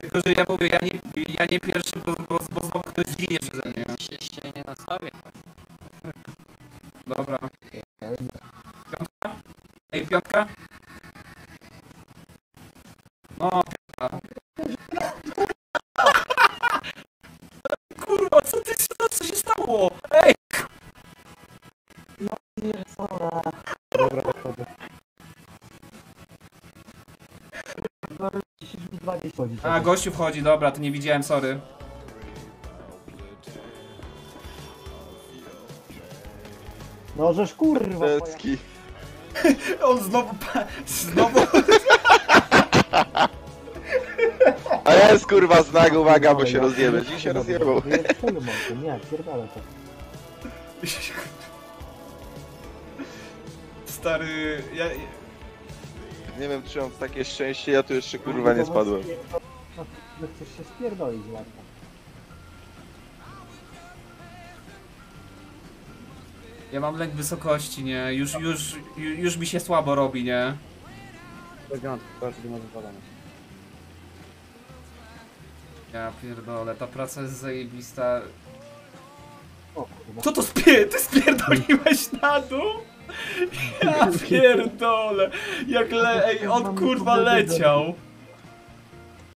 Tylko, że ja mówię, ja nie, ja nie pierwszy, bo, bo, bo znowu ktoś zginie przeze mnie. Się, się nie nastawię. Dobra. Piątka? Ej, piątka? No, piątka. Kurwa, co ty, co, co się stało? Ej! Dobra, wychodzę. 10 minut 20 chodzi. A, gościu wchodzi, dobra, to nie widziałem, sorry. No żeż kurwa. Decki. On znowu, pa- znowu, A jest kurwa znak, uwaga, bo się rozjemy. Dziś się rozjebał. To, nie, pierdolę to. Stary, ja... Nie wiem, czy mam takie szczęście, ja tu jeszcze kurwa nie spadłem. No, no chcesz się spierdolić łatwo. Ja mam lęk wysokości, nie? Już, już, ju- już mi się słabo robi, nie? Ja pierdolę, ta praca jest zajebista. O kurwa. Co to spie... Ty spierdoliłeś na dół? Ja pierdolę. Jak le... Ej, on kurwa leciał.